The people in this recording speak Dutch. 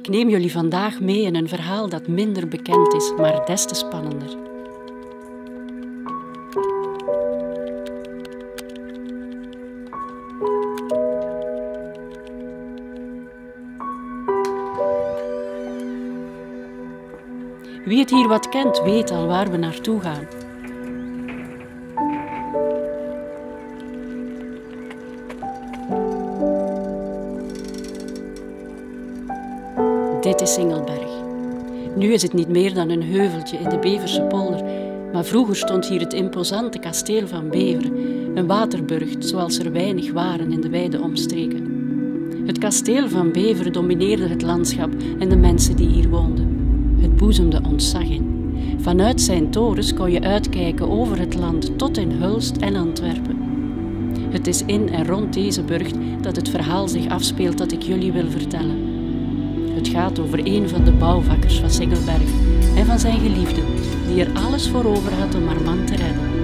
Ik neem jullie vandaag mee in een verhaal dat minder bekend is, maar des te spannender. Wie het hier wat kent, weet al waar we naartoe gaan. Dit is Singelberg. Nu is het niet meer dan een heuveltje in de Beverse polder, maar vroeger stond hier het imposante kasteel van Beveren, een waterburcht zoals er weinig waren in de wijde omstreken. Het kasteel van Beveren domineerde het landschap en de mensen die hier woonden. Het boezemde ontzag in. Vanuit zijn torens kon je uitkijken over het land tot in Hulst en Antwerpen. Het is in en rond deze burcht dat het verhaal zich afspeelt dat ik jullie wil vertellen. Het gaat over een van de bouwvakkers van Singelberg en van zijn geliefde, die er alles voor over had om haar man te redden.